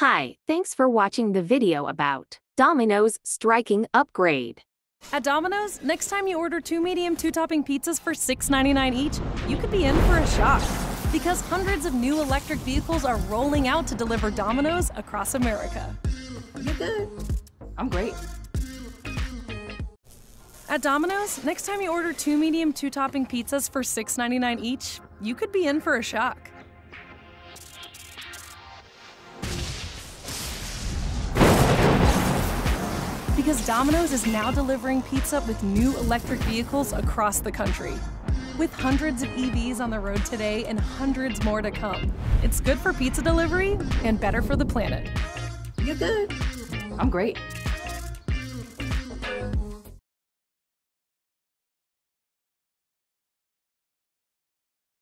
Hi, thanks for watching the video about Domino's striking upgrade. At Domino's, next time you order two medium two topping pizzas for $6.99 each, you could be in for a shock. Because hundreds of new electric vehicles are rolling out to deliver Domino's across America. You're good. I'm great. At Domino's, next time you order two medium two topping pizzas for $6.99 each, you could be in for a shock. Because Domino's is now delivering pizza with new electric vehicles across the country. With hundreds of EVs on the road today and hundreds more to come, it's good for pizza delivery and better for the planet. You're good. I'm great.